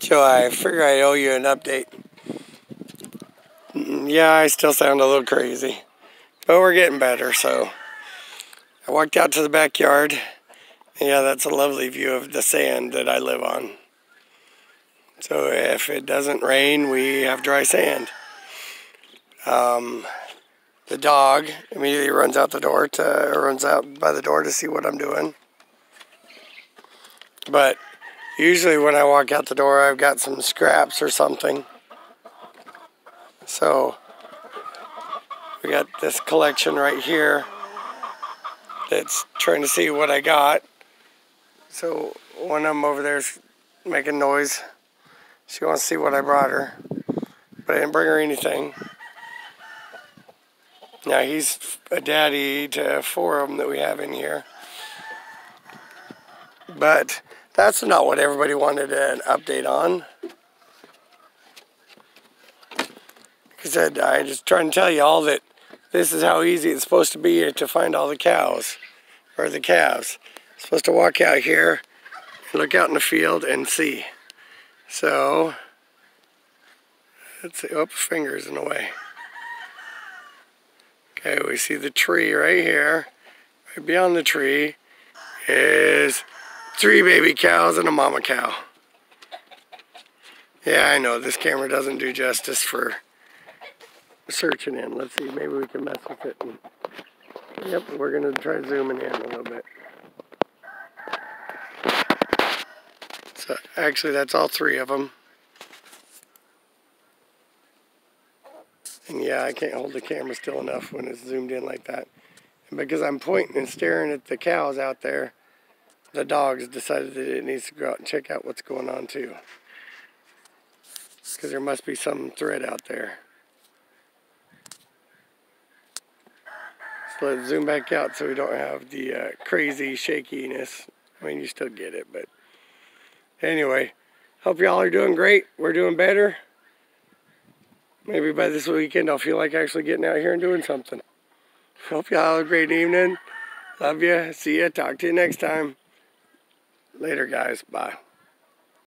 So I figure I owe you an update. Mm, yeah, I still sound a little crazy. But we're getting better, so. I walked out to the backyard. Yeah, that's a lovely view of the sand that I live on. So if it doesn't rain, we have dry sand. Um, the dog immediately runs out the door to runs out by the door to see what I'm doing. But usually when I walk out the door, I've got some scraps or something. So we got this collection right here that's trying to see what I got. So one of them over there is making noise. She wants to see what I brought her. But I didn't bring her anything. Now he's a daddy to four of them that we have in here. But that's not what everybody wanted an update on. Because I just trying to tell you all that this is how easy it's supposed to be to find all the cows or the calves. supposed to walk out here, look out in the field and see. So, let's see, oops, fingers in the way. Okay, we see the tree right here. Right beyond the tree is three baby cows and a mama cow. Yeah, I know, this camera doesn't do justice for searching in. Let's see, maybe we can mess with it. Yep, we're going to try zooming in a little bit. So, actually, that's all three of them. And yeah, I can't hold the camera still enough when it's zoomed in like that. And because I'm pointing and staring at the cows out there, the dogs decided that it needs to go out and check out what's going on too. Because there must be some thread out there. So let's zoom back out so we don't have the uh, crazy shakiness. I mean, you still get it, but anyway, hope y'all are doing great. We're doing better. Maybe by this weekend I'll feel like actually getting out here and doing something. Hope y'all have a great evening. Love you. See ya. Talk to you next time. Later, guys. Bye.